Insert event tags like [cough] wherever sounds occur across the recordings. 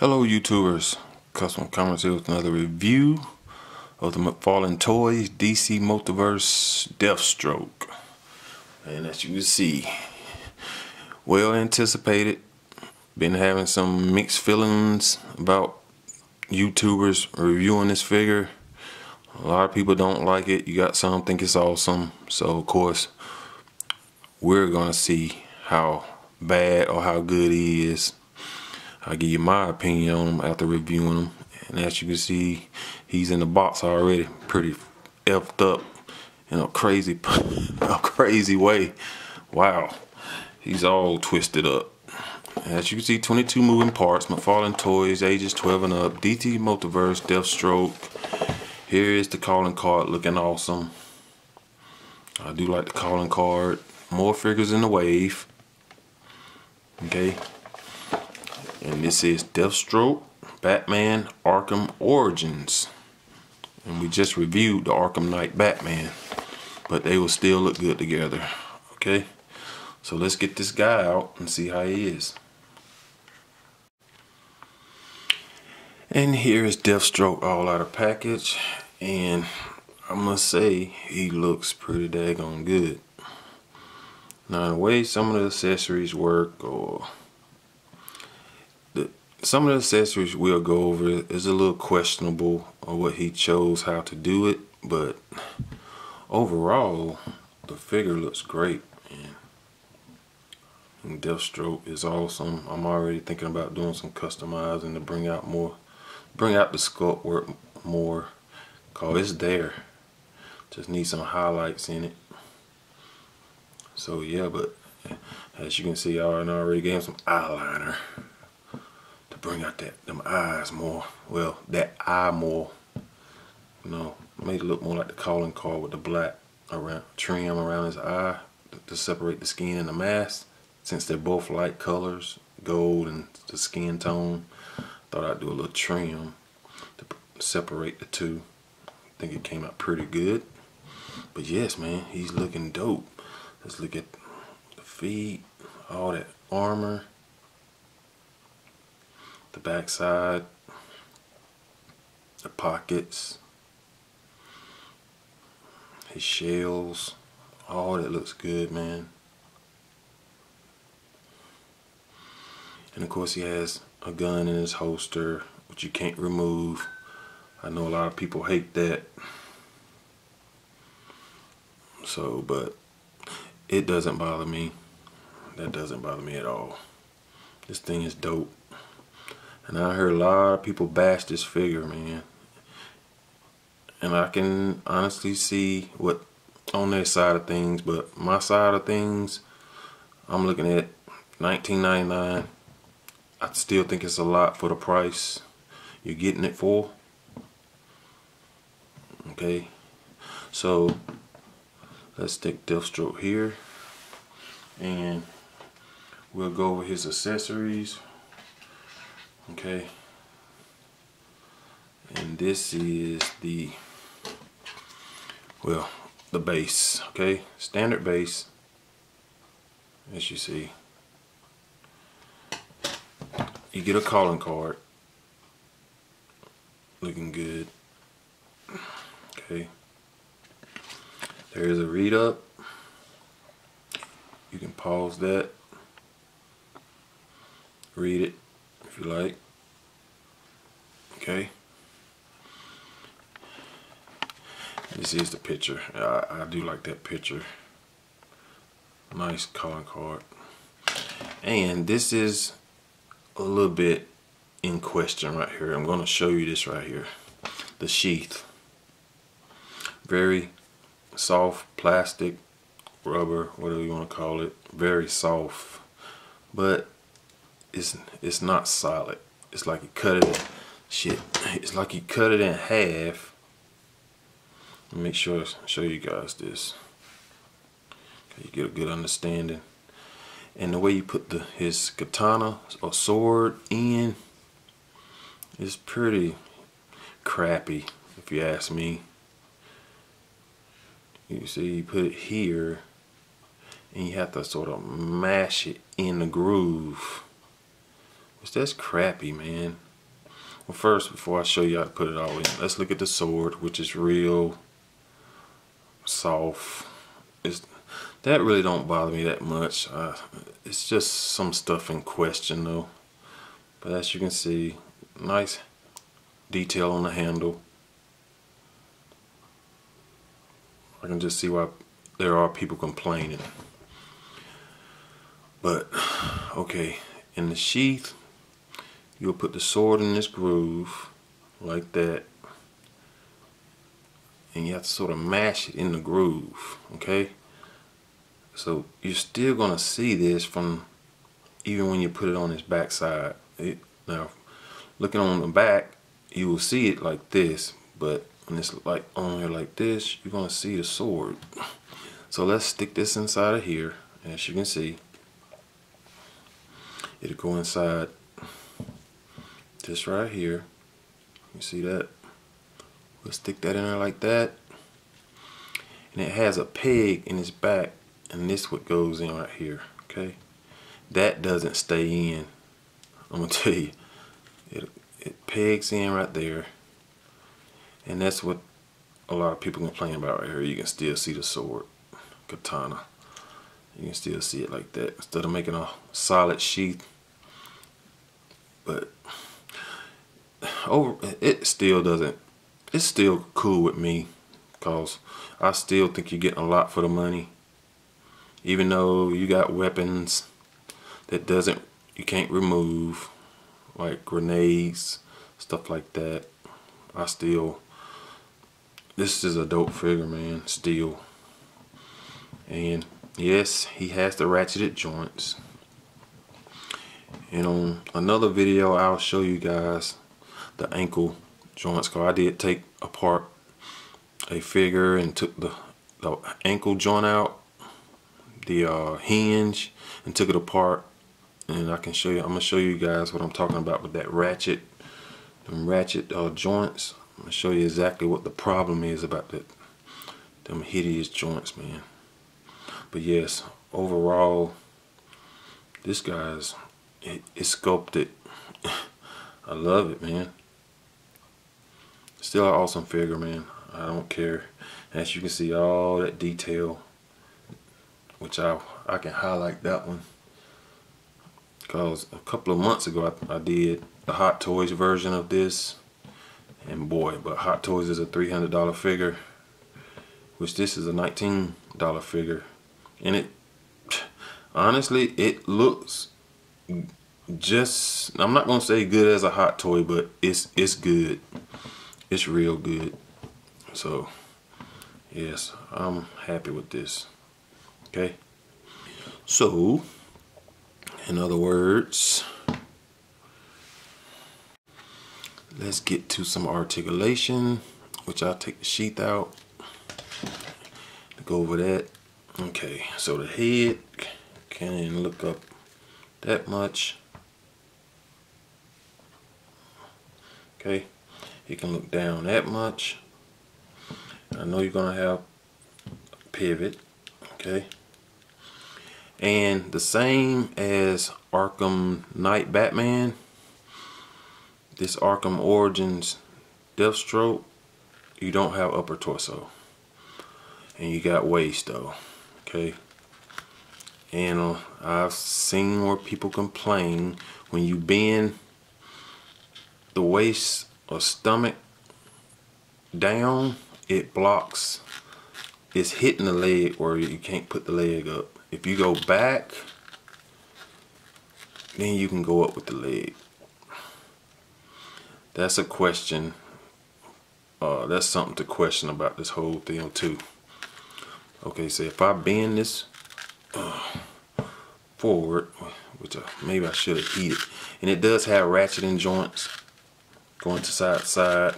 Hello YouTubers, Custom Comics here with another review of the McFarlane Toys DC Multiverse Deathstroke. And as you can see, well anticipated. Been having some mixed feelings about YouTubers reviewing this figure. A lot of people don't like it. You got some think it's awesome. So of course, we're gonna see how bad or how good he is I'll give you my opinion on him after reviewing him. And as you can see, he's in the box already, pretty effed up in a crazy, [laughs] a crazy way. Wow, he's all twisted up. As you can see, 22 moving parts, McFarlane Toys, ages 12 and up, DC Multiverse, Deathstroke. Here is the calling card looking awesome. I do like the calling card. More figures in the wave. Okay, and this is Deathstroke, Batman Arkham Origins. And we just reviewed the Arkham Knight Batman. But they will still look good together. Okay? So let's get this guy out and see how he is. And here is Deathstroke all out of package. And I must say, he looks pretty daggone good. Now the way some of the accessories work or some of the accessories we'll go over is a little questionable on what he chose how to do it but overall the figure looks great and Deathstroke is awesome. I'm already thinking about doing some customizing to bring out more bring out the sculpt work more cause it's there. Just need some highlights in it. So yeah but as you can see I already gave him some eyeliner bring out that them eyes more. Well, that eye more. You know, made it look more like the calling card with the black around trim around his eye to separate the skin and the mask. Since they're both light colors, gold and the skin tone, thought I'd do a little trim to separate the two. I think it came out pretty good. But yes, man, he's looking dope. Let's look at the feet, all that armor the backside, the pockets, his shells, all that looks good, man. And of course he has a gun in his holster, which you can't remove. I know a lot of people hate that. So, but it doesn't bother me. That doesn't bother me at all. This thing is dope. And I heard a lot of people bash this figure, man. And I can honestly see what on their side of things, but my side of things, I'm looking at 19.99. I still think it's a lot for the price you're getting it for. Okay, so let's take Deathstroke here, and we'll go over his accessories okay. And this is the well the base okay? Standard base as you see. You get a calling card. Looking good. Okay. There is a read up you can pause that. Read it you like. Okay. This is the picture. I, I do like that picture. Nice calling card. And this is a little bit in question right here. I'm going to show you this right here. The sheath. Very soft plastic, rubber, whatever you want to call it. Very soft. But it's it's not solid. It's like you cut it shit. It's like you cut it in half. Make sure show you guys this. You get a good understanding. And the way you put the his katana or sword in is pretty crappy if you ask me. You see you put it here and you have to sort of mash it in the groove. Which that's crappy, man. Well, first, before I show you how to put it all in, let's look at the sword, which is real soft. It's, that really don't bother me that much. Uh, it's just some stuff in question though. But as you can see, nice detail on the handle. I can just see why there are people complaining. But, okay, in the sheath, you'll put the sword in this groove like that and you have to sort of mash it in the groove okay? So you're still gonna see this from even when you put it on its back side it, now looking on the back you will see it like this but when it's like on here like this you're gonna see the sword. So let's stick this inside of here as you can see. It'll go inside this right here. You see that. We'll stick that in there like that. And it has a peg in its back and this what goes in right here okay? That doesn't stay in. I'm gonna [laughs] tell you. It, it pegs in right there. And that's what a lot of people complain about right here. You can still see the sword katana. You can still see it like that. Instead of making a solid sheath but over it still doesn't it's still cool with me because I still think you're getting a lot for the money. Even though you got weapons that doesn't you can't remove like grenades stuff like that. I still this is a dope figure man still. And yes he has the ratcheted joints. And on another video I'll show you guys the ankle joints because I did take apart a figure and took the, the ankle joint out the uh, hinge and took it apart. And I can show you I'm gonna show you guys what I'm talking about with that ratchet them ratchet uh, joints. I'm gonna show you exactly what the problem is about that them hideous joints man. But yes overall this guy's it, it's sculpted. [laughs] I love it man Still an awesome figure, man. I don't care. As you can see, all that detail, which I I can highlight that one. Because a couple of months ago, I, I did the Hot Toys version of this. And boy, but Hot Toys is a $300 figure. Which this is a $19 figure. And it, honestly, it looks just, I'm not going to say good as a Hot Toy, but it's, it's good it's real good. So yes I'm happy with this. Okay? So in other words let's get to some articulation which I'll take the sheath out to go over that. Okay so the head can look up that much. Okay you can look down that much. I know you're gonna have pivot okay? And the same as Arkham Knight Batman this Arkham Origins Deathstroke you don't have upper torso. And you got waist though okay? And uh, I've seen where people complain when you bend the waist or stomach down, it blocks. It's hitting the leg where you can't put the leg up. If you go back, then you can go up with the leg. That's a question. Uh, that's something to question about this whole thing too. Okay, so if I bend this uh, forward, which uh, maybe I should have heated, and it does have ratcheting joints going to side side.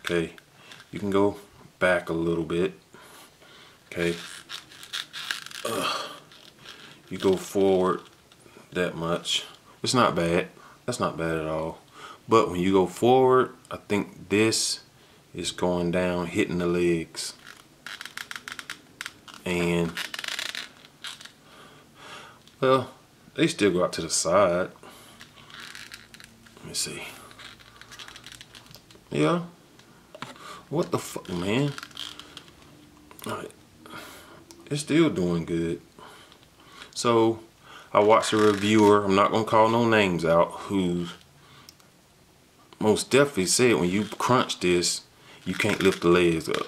Okay. You can go back a little bit. Okay. Uh, you go forward that much. It's not bad. That's not bad at all. But when you go forward I think this is going down hitting the legs. And well they still go out to the side. Let me see Yeah. What the fuck, man? It's still doing good. So, I watched a reviewer, I'm not gonna call no names out, who most definitely said when you crunch this, you can't lift the legs up.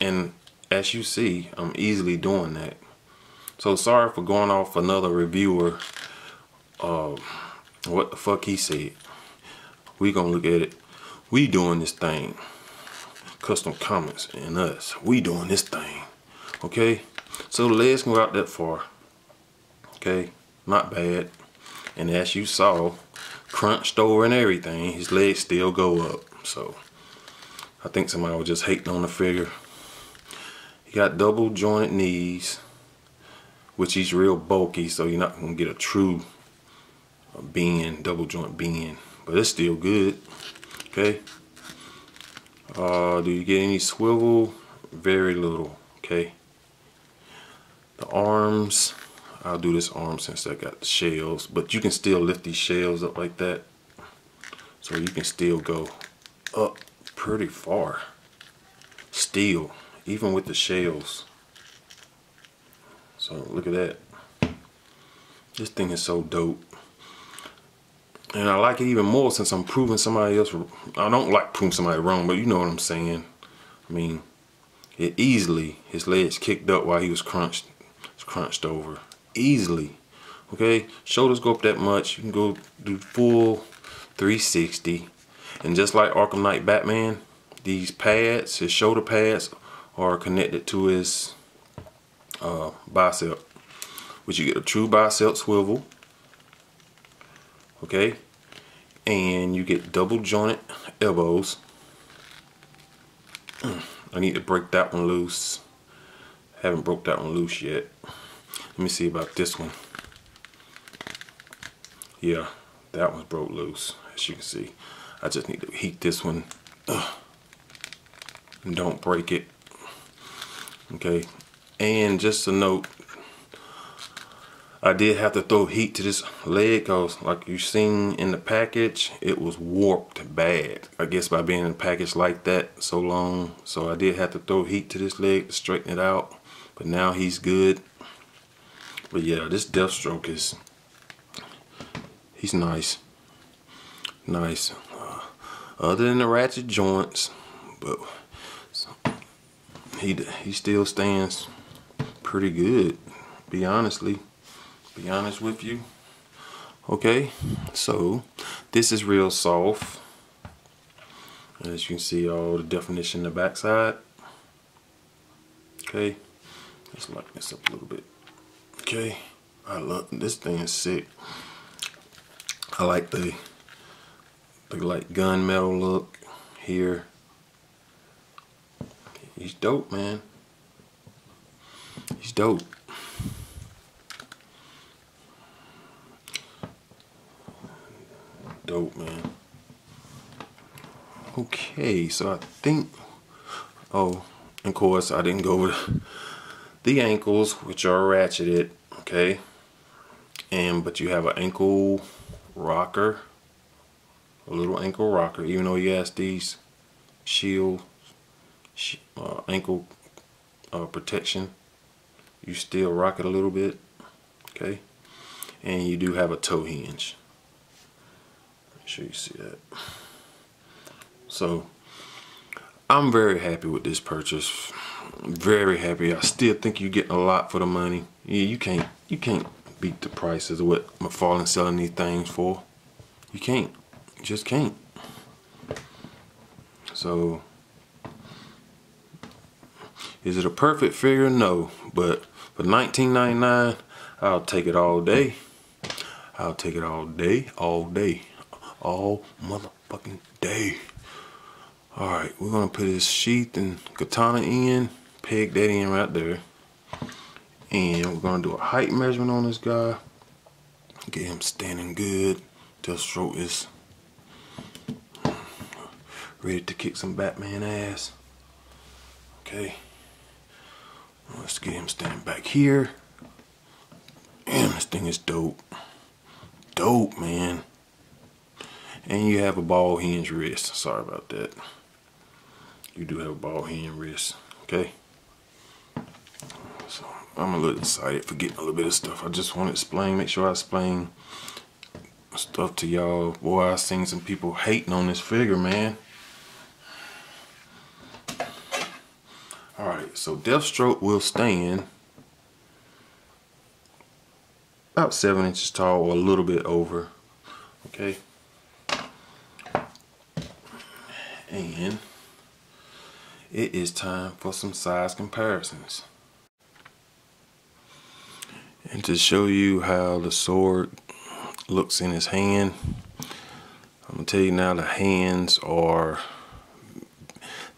And as you see, I'm easily doing that. So sorry for going off another reviewer. Uh, what the fuck he said. We gonna look at it. We doing this thing. Custom Comics and us. We doing this thing. Okay? So the legs can go out that far. Okay? Not bad. And as you saw, crunched over and everything, his legs still go up. So I think somebody was just hating on the figure. He got double jointed knees, which he's real bulky, so you're not gonna get a true uh, bend, double joint bend, but it's still good. Okay. Uh, do you get any swivel? Very little. Okay. The arms, I'll do this arm since I got the shells, but you can still lift these shells up like that. So you can still go up pretty far. Still, even with the shells. So look at that. This thing is so dope. And I like it even more since I'm proving somebody else. I don't like proving somebody wrong, but you know what I'm saying. I mean, it easily, his legs kicked up while he was crunched, crunched over easily. Okay, shoulders go up that much. You can go do full 360. And just like Arkham Knight Batman, these pads, his shoulder pads, are connected to his uh, bicep. Which you get a true bicep swivel. Okay. And you get double jointed elbows. I need to break that one loose. Haven't broke that one loose yet. Let me see about this one. Yeah, that one's broke loose, as you can see. I just need to heat this one. Ugh. Don't break it. Okay. And just a note, I did have to throw heat to this leg because like you seen in the package, it was warped bad. I guess by being in a package like that so long. So I did have to throw heat to this leg to straighten it out. But now he's good. But yeah, this Deathstroke is, he's nice. Nice. Uh, other than the ratchet joints, but he, he still stands pretty good, be honestly, be honest with you. Okay, so this is real soft. As you can see all the definition in the backside. Okay, let's lighten this up a little bit. Okay, I love this thing is sick. I like the the like gunmetal look here. He's dope, man. He's dope. Dope, man. Okay, so I think, oh, of course I didn't go over the ankles, which are ratcheted, okay? And, but you have an ankle rocker, a little ankle rocker, even though he has these shield, uh, ankle uh, protection, you still rock it a little bit, okay? And you do have a toe hinge. Sure you see that. So, I'm very happy with this purchase very happy. I still think you're getting a lot for the money. Yeah, you can't you can't beat the prices of what McFarlane selling these things for. You can't. You just can't. So is it a perfect figure? No. But for 19.99, I'll take it all day. I'll take it all day, all day, all motherfucking day. All right, we're gonna put his sheath and katana in peg that in right there. And we're gonna do a height measurement on this guy. Get him standing good. Deathstroke is ready to kick some Batman ass. Okay. Let's get him standing back here. And this thing is dope. Dope, man. And you have a ball hinge wrist. Sorry about that. You do have a ball hinge wrist. Okay. So I'm a little excited for getting a little bit of stuff. I just want to explain, make sure I explain stuff to y'all. Boy, I seen some people hating on this figure, man. Alright, so Deathstroke will stand about seven inches tall or a little bit over. Okay. And it is time for some size comparisons. And to show you how the sword looks in his hand, I'm gonna tell you now the hands are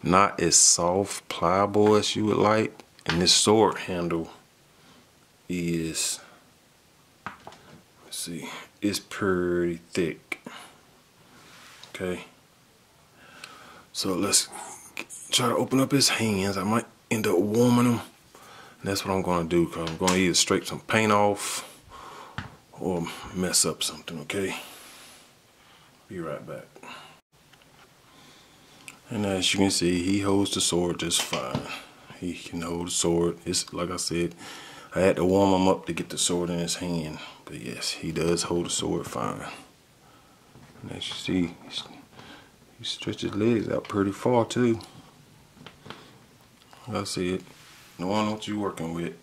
not as soft pliable as you would like. And this sword handle is let's see it's pretty thick. Okay so let's try to open up his hands I might end up warming them and that's what I'm gonna do because I'm gonna either scrape some paint off or mess up something okay be right back and as you can see, he holds the sword just fine. He can hold the sword. It's like I said, I had to warm him up to get the sword in his hand. But yes, he does hold the sword fine. And as you see, he stretches his legs out pretty far too. I said, knowing what you're working with,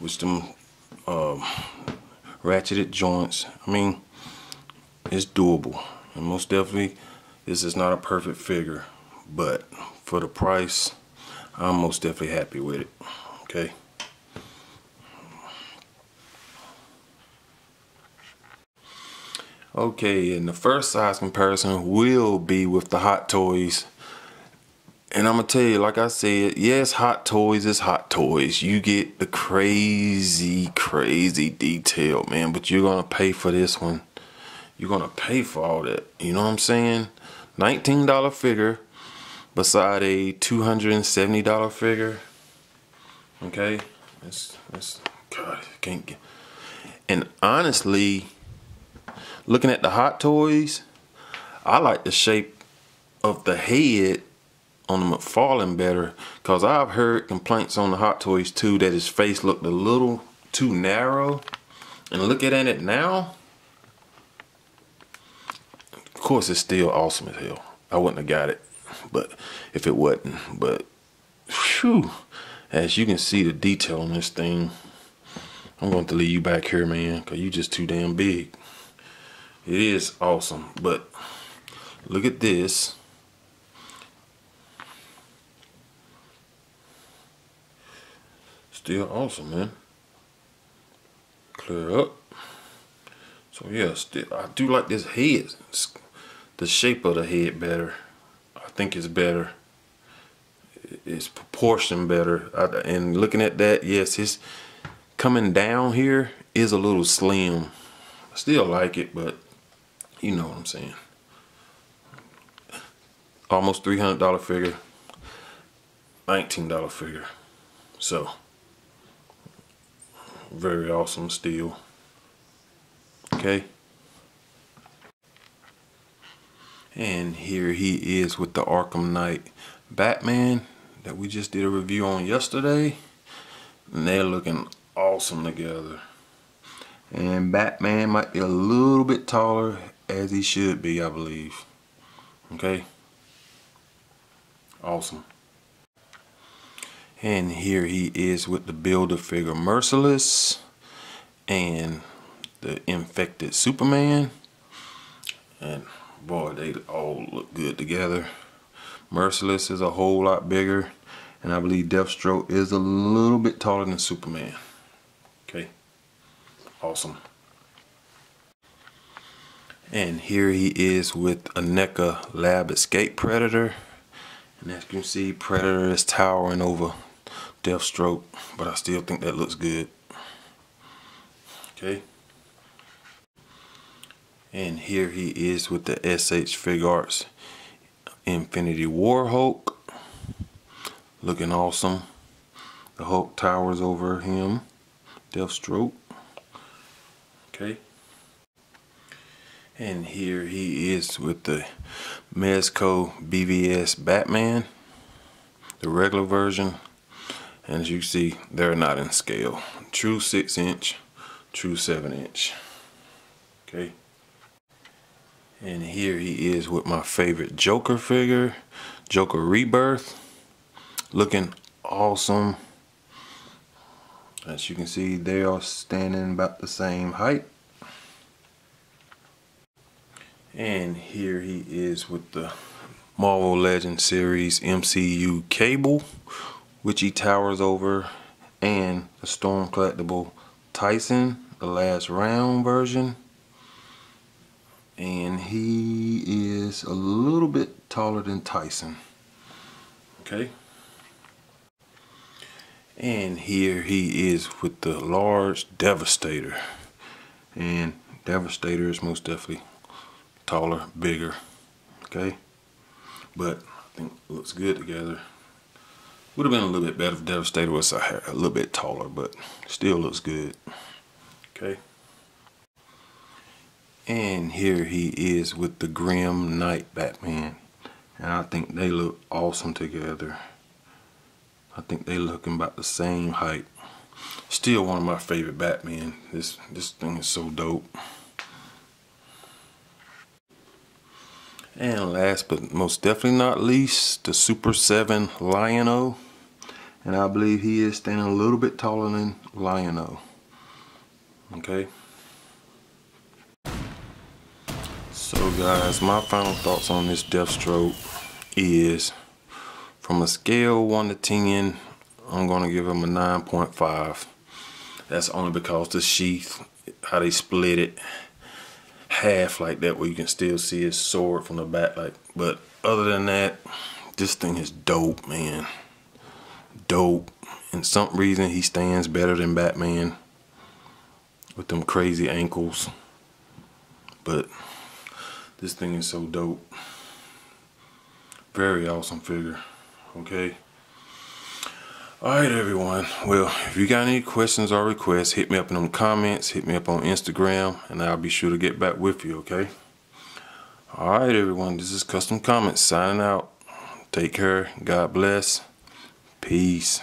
with them um, ratcheted joints, I mean, it's doable. And most definitely, this is not a perfect figure, but for the price, I'm most definitely happy with it. Okay. Okay, and the first size comparison will be with the Hot Toys. And I'm gonna tell you, like I said, yes, Hot Toys is Hot Toys. You get the crazy, crazy detail, man, but you're gonna pay for this one. You're gonna pay for all that. You know what I'm saying? $19 figure beside a $270 figure. Okay? It's, it's, God, can't get. And honestly, looking at the Hot Toys, I like the shape of the head on the McFarlane better because I've heard complaints on the Hot Toys too that his face looked a little too narrow. And looking at it now, of course, it's still awesome as hell. I wouldn't have got it, but if it wasn't, but whew, as you can see the detail on this thing, I'm going to leave you back here, man, because you're just too damn big. It is awesome, but look at this. Still awesome, man. Clear up. So yeah, still I do like this head. It's the shape of the head better. I think it's better. It's proportioned better. and looking at that, yes, it's coming down here is a little slim. I still like it, but you know what I'm saying. Almost $300 figure, $19 figure. So, very awesome still. Okay. And here he is with the Arkham Knight Batman that we just did a review on yesterday. And they're looking awesome together. And Batman might be a little bit taller as he should be, I believe. Okay. Awesome. And here he is with the Build-A-Figure Merciless and the Infected Superman. And boy, they all look good together. Merciless is a whole lot bigger, and I believe Deathstroke is a little bit taller than Superman. Okay, awesome. And here he is with a NECA Lab Escape Predator. And as you can see, Predator is towering over Deathstroke, but I still think that looks good. Okay. And here he is with the SH Figuarts Infinity War Hulk. Looking awesome. The Hulk towers over him. Deathstroke. Okay. And here he is with the Mezco BVS Batman, the regular version. And as you see, they're not in scale. True 6 inch, true 7 inch. Okay. And here he is with my favorite Joker figure, Joker Rebirth. Looking awesome. As you can see, they are standing about the same height. And here he is with the Marvel Legends series MCU cable, which he towers over, and the Storm collectible Tyson, the last round version. And he is a little bit taller than Tyson. Okay. And here he is with the large Devastator. And Devastator is most definitely taller, bigger. Okay? But I think looks good together. Would have been a little bit better if Devastator was a, a little bit taller, but still looks good. Okay? And here he is with the Grim Knight Batman. And I think they look awesome together. I think they looking about the same height. Still one of my favorite Batman. This this thing is so dope. And last but most definitely not least, the Super 7 Lion-O. And I believe he is standing a little bit taller than Lion-O. Okay. So guys, my final thoughts on this Deathstroke is from a scale 1 to 10, I'm going to give him a 9.5. That's only because the sheath, how they split it half like that where you can still see his sword from the back. Like, But other than that, this thing is dope, man. Dope. And some reason he stands better than Batman with them crazy ankles. But this thing is so dope. Very awesome figure okay alright everyone. Well if you got any questions or requests hit me up in the comments hit me up on Instagram and I'll be sure to get back with you okay? Alright everyone. This is Custom Comics signing out. Take care. God bless. Peace